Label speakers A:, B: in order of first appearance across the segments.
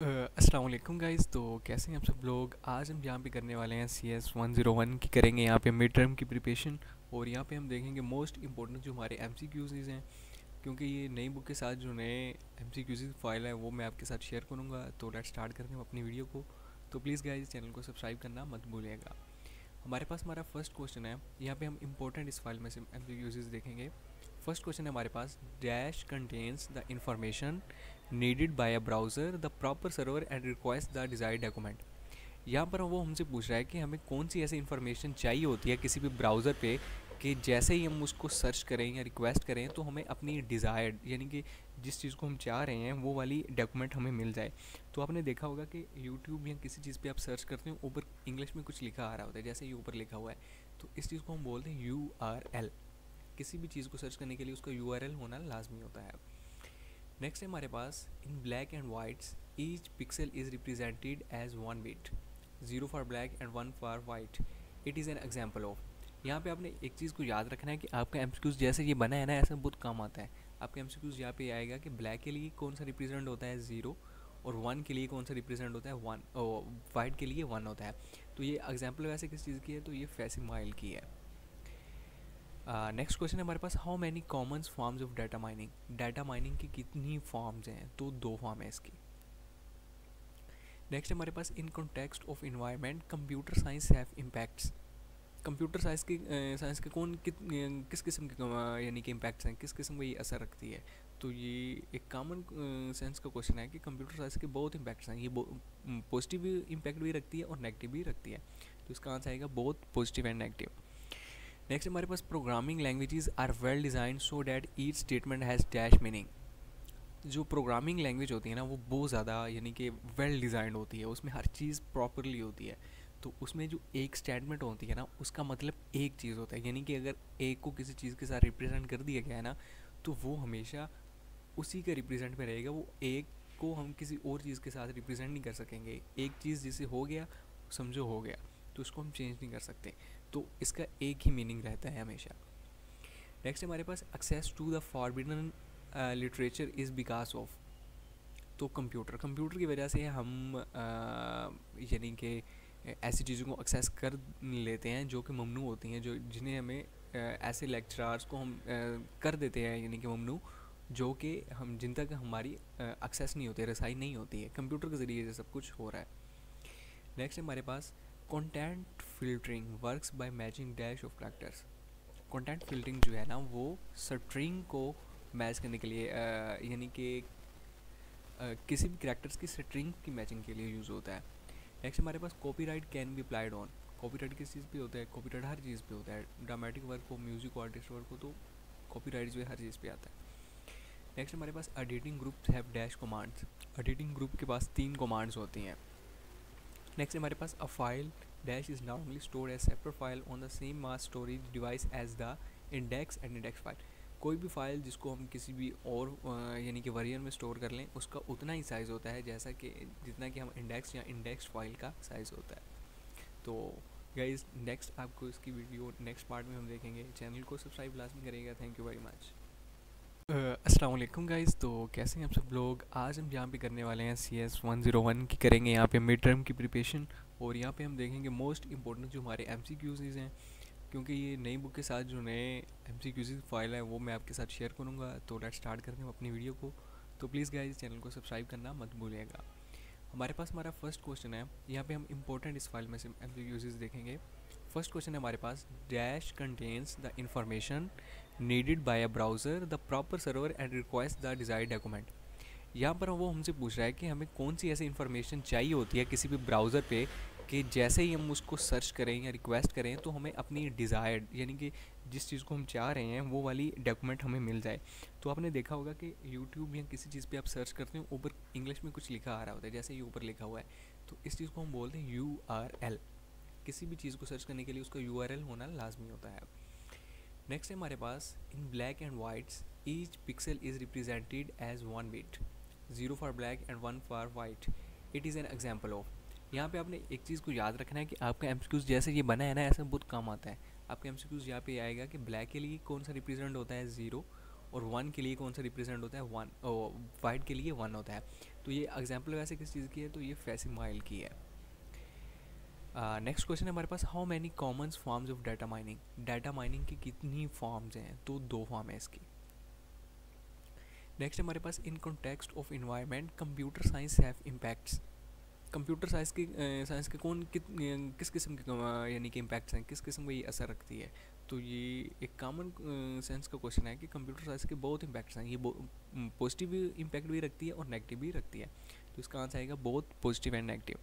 A: अस्सलाम वालेकुम गाइस। तो कैसे हैं आप सब लोग? आज हम यहाँ पे करने वाले हैं C S one zero one की करेंगे यहाँ पे मिड टर्म की प्रिपरेशन और यहाँ पे हम देखेंगे मोस्ट इंपॉर्टेंट जो हमारे एम सी क्यूज़ हैं, क्योंकि ये नई बुक के साथ जो नए एम सी क्यूज़ फ़ाइल है, वो मैं आपके साथ शेयर करूँगा। तो लेट स्टार्ट करते हैं अपनी वीडियो को। तो प्लीज़ गाइज़ चैनल को सब्सक्राइब करना मत भूलिएगा। हमारे पास हमारा फ़र्स्ट क्वेश्चन है। यहाँ पे हम इंपॉर्टेंट इस फ़ाइल में से एम सी क्यूज़ देखेंगे। फ़र्स्ट क्वेश्चन है हमारे पास dash contains the information needed by a browser the proper server and request the desire document यहाँ पर वो हमसे पूछ रहा है कि हमें कौन सी ऐसी इन्फॉर्मेशन चाहिए होती है किसी भी ब्राउज़र पे कि जैसे ही हम उसको सर्च करें या रिक्वेस्ट करें तो हमें अपनी डिज़ायर्ड यानी कि जिस चीज़ को हम चाह रहे हैं, वो वाली डॉक्यूमेंट हमें मिल जाए। तो आपने देखा होगा कि यूट्यूब या किसी चीज़ पे आप सर्च करते हो, ऊपर इंग्लिश में कुछ लिखा आ रहा होता है, जैसे ये ऊपर लिखा हुआ है। तो इस चीज़ को हम बोलते हैं यू किसी भी चीज़ को सर्च करने के लिए उसका यू होना लाजमी होता है। नेक्स्ट है हमारे पास in black and whites each pixel is represented as one bit zero for black and one for white it is an example of यहाँ पे आपने एक चीज़ को याद रखना है कि आपका एम जैसे ये बना है ना, ऐसा बहुत काम आता है। आपका एम सी यहाँ पे आएगा कि ब्लैक के लिए कौन सा रिप्रेजेंट होता है ज़ीरो और वन के लिए कौन सा रिप्रेजेंट होता है वन वाइट के लिए वन होता है। तो ये एग्ज़ाम्पल वैसे किस चीज़ की है? तो ये फैसिमाइल की है। नेक्स्ट क्वेश्चन है हमारे पास how many common forms of data mining data mining की कितनी फॉर्म्स हैं? तो दो फॉर्म है इसकी। नेक्स्ट हमारे पास in context of environment computer science have impacts computer science की साइंस के कौन कित, किस किस्म के यानी कि इम्पैक्ट्स हैं? किस किस्म का ये असर रखती है? तो ये एक कॉमन सेंस का क्वेश्चन है कि कंप्यूटर साइंस के बहुत इम्पैक्ट्स हैं। ये पॉजिटिव इम्पैक्ट भी रखती है और नेगेटिव भी रखती है। तो इसका आंसर आएगा बहुत पॉजिटिव एंड नेगेटिव नेक्स्ट हमारे पास programming languages are well design so that each statement has dash meaning जो प्रोग्रामिंग लैंग्वेज होती है ना, वो बहुत ज़्यादा यानी कि वेल डिज़ाइंड होती है, उसमें हर चीज़ प्रॉपरली होती है। तो उसमें जो एक स्टेटमेंट होती है ना, उसका मतलब एक चीज़ होता है। यानी कि अगर एक को किसी चीज़ के साथ रिप्रेजेंट कर दिया गया है ना तो वो हमेशा उसी के रिप्रेजेंट में रहेगा। वो एक को हम किसी और चीज़ के साथ रिप्रेजेंट नहीं कर सकेंगे। एक चीज़ जिसे हो गया, समझो हो गया तो उसको हम चेंज नहीं कर सकते। तो इसका एक ही मीनिंग रहता है हमेशा। नेक्स्ट हमारे पास access to the forbidden literature is because of तो कंप्यूटर कंप्यूटर की वजह से हम यानी कि ऐसी चीज़ों को एक्सेस कर लेते हैं जो कि ममनू होती हैं, जो, जिन्हें हमें ऐसे लेक्चरार्स को हम कर देते हैं, यानी कि ममनू, जो कि हम, जिन तक हमारी एक्सेस नहीं होती, रसाई नहीं होती है। कंप्यूटर के ज़रिए से सब कुछ हो रहा है। नेक्स्ट हमारे पास content filtering works by matching dash of characters content filtering जो है ना, वो स्ट्रिंग को मैच करने के लिए यानी कि किसी भी करेक्टर्स की स्ट्रिंग की मैचिंग के लिए यूज़ होता है। नेक्स्ट हमारे पास copyright can be applied on copyright किस चीज़ पे होता है? कॉपीराइट हर चीज़ पे होता है। ड्रामेटिक वर्क हो म्यूज़िक हो आर्टिस्ट वर्क हो तो कॉपीराइट जो है हर चीज़ पे आता है। नेक्स्ट हमारे पास editing group have dash commands editing group के पास तीन कमांड्स होती हैं। नेक्स्ट हमारे पास a file dash is normally stored as separate file on the same mass storage device as the index and index file. कोई भी file जिसको हम किसी भी और यानी कि वर्जन में स्टोर कर लें, उसका उतना ही साइज़ होता है जैसा कि, जितना कि हम इंडेक्स या इंडेक्स फ़ाइल का साइज़ होता है। तो गाइज़ नेक्स्ट आपको इसकी वीडियो नेक्स्ट पार्ट में हम देखेंगे। चैनल को सब्सक्राइब लाजमी करेगा थैंक यू वेरी मच अस्सलाम गाइज़ तो कैसे हैं आप सब लोग? आज हम यहाँ पे करने वाले हैं C S one zero one की करेंगे यहाँ पे मिड टर्म की प्रिपरेशन और यहाँ पे हम देखेंगे मोस्ट इंपॉर्टेंट जो हमारे एम हैं, क्योंकि ये नई बुक के साथ जो नए एम सी फ़ाइल है, वो मैं आपके साथ शेयर करूँगा। तो लेट स्टार्ट करते हैं अपनी वीडियो को। तो प्लीज़ गाइज़ चैनल को सब्सक्राइब करना मत भूलिएगा। हमारे पास हमारा फ़र्स्ट क्वेश्चन है। यहाँ पे हम इंपॉर्टेंट इस फ़ाइल में से एम देखेंगे। फ़र्स्ट क्वेश्चन है हमारे पास dash contains the information needed by a browser the proper server and request the desire document यहाँ पर वो हमसे पूछ रहा है कि हमें कौन सी ऐसी इन्फॉर्मेशन चाहिए होती है किसी भी ब्राउज़र पे कि जैसे ही हम उसको सर्च करें या रिक्वेस्ट करें तो हमें अपनी डिज़ायर्ड यानी कि जिस चीज़ को हम चाह रहे हैं, वो वाली डॉक्यूमेंट हमें मिल जाए। तो आपने देखा होगा कि यूट्यूब या किसी चीज़ पे आप सर्च करते हो, ऊपर इंग्लिश में कुछ लिखा आ रहा होता है, जैसे ये ऊपर लिखा हुआ है। तो इस चीज़ को हम बोलते हैं यू आर एल किसी भी चीज़ को सर्च करने के लिए उसका यू आर एल होना लाजमी होता है। नेक्स्ट है हमारे पास in black and whites each pixel is represented as one bit zero for black and one for white it is an example of यहाँ पे आपने एक चीज़ को याद रखना है कि आपका एम जैसे ये बना है ना, ऐसा बहुत काम आता है। आपका एम सी यहाँ पे आएगा कि ब्लैक के लिए कौन सा रिप्रेजेंट होता है ज़ीरो और वन के लिए कौन सा रिप्रेजेंट होता है वन वाइट के लिए वन होता है। तो ये एग्ज़ाम्पल वैसे किस चीज़ की है? तो ये फैसिमाइल की है। नेक्स्ट क्वेश्चन है हमारे पास how many common forms of data mining data mining की कितनी फॉर्म्स हैं? तो दो फॉर्म है इसकी। नेक्स्ट हमारे पास in context of environment computer science have impacts computer science की साइंस के कौन कित किस किस्म के यानी कि इम्पैक्ट्स हैं? किस किस्म का ये असर रखती है? तो ये एक कॉमन सेंस का क्वेश्चन है कि कंप्यूटर साइंस के बहुत इम्पैक्ट्स हैं। ये पॉजिटिव इम्पैक्ट भी रखती है और नेगेटिव भी रखती है। तो इसका आंसर आएगा बहुत पॉजिटिव एंड नेगेटिव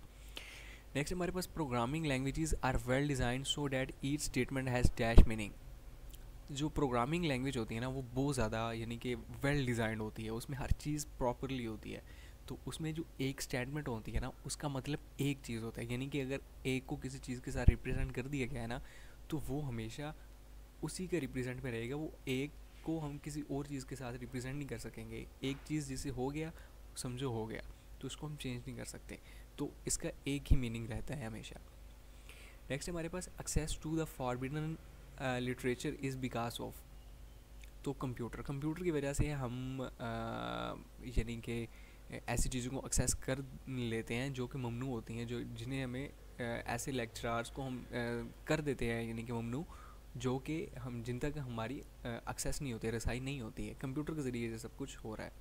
A: नेक्स्ट हमारे पास programming languages are well design so that each statement has dash meaning जो प्रोग्रामिंग लैंग्वेज होती है ना, वो बहुत ज़्यादा यानी कि वेल डिज़ाइंड होती है। उसमें हर चीज़ प्रॉपरली होती है। तो उसमें जो एक स्टेटमेंट होती है ना, उसका मतलब एक चीज़ होता है। यानी कि अगर एक को किसी चीज़ के साथ रिप्रेजेंट कर दिया गया है ना तो वो हमेशा उसी के रिप्रेजेंट में रहेगा। वो एक को हम किसी और चीज़ के साथ रिप्रेजेंट नहीं कर सकेंगे। एक चीज़ जिसे हो गया, समझो हो गया तो उसको हम चेंज नहीं कर सकते। तो इसका एक ही मीनिंग रहता है हमेशा। नेक्स्ट हमारे पास access to the forbidden literature is because of तो कंप्यूटर कंप्यूटर की वजह से हम यानी कि ऐसी चीज़ों को एक्सेस कर लेते हैं, जो कि ममनू होती हैं, जो, जिन्हें हमें ऐसे लेक्चरार्स को हम कर देते हैं, यानी कि ममनू, जो कि हम, जिन तक हमारी एक्सेस नहीं होती, रसाई नहीं होती है कंप्यूटर के ज़रिए से सब कुछ हो रहा है।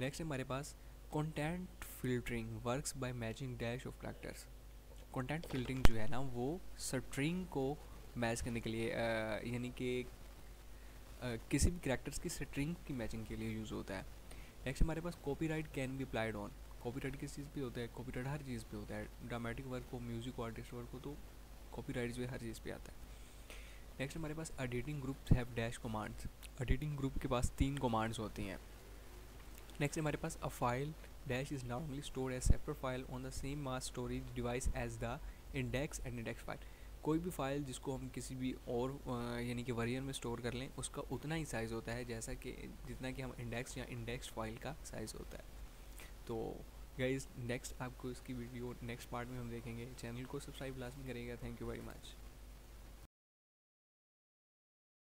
A: नेक्स्ट हमारे पास content filtering works by matching dash of characters content filtering जो है ना, वो स्ट्रिंग को मैच करने के लिए यानी कि किसी भी करेक्टर्स की स्ट्रिंग की मैचिंग के लिए यूज़ होता है। नेक्स्ट हमारे पास copyright can be applied on copyright किस चीज़ पे होता है? कॉपीराइट हर चीज़ पे होता है. ड्रामेटिक वर्क हो म्यूज़िक आर्टिस्ट वर्क हो तो कॉपीराइट जो है हर चीज़ पे आता है. नेक्स्ट हमारे पास editing group have dash commands editing group के पास तीन कमांड्स होती हैं. नेक्स्ट हमारे पास a file dash is not only store as separate file on the same mass storage device as the index and index file कोई भी file जिसको हम किसी भी और यानी कि वरियर में स्टोर कर लें, उसका उतना ही साइज़ होता है जैसा कि, जितना कि हम इंडेक्स या इंडेक्स फ़ाइल का साइज़ होता है। तो गाइज़ नेक्स्ट आपको इसकी वीडियो नेक्स्ट पार्ट में हम देखेंगे। चैनल को सब्सक्राइब लाजमी करेगा थैंक यू वेरी मच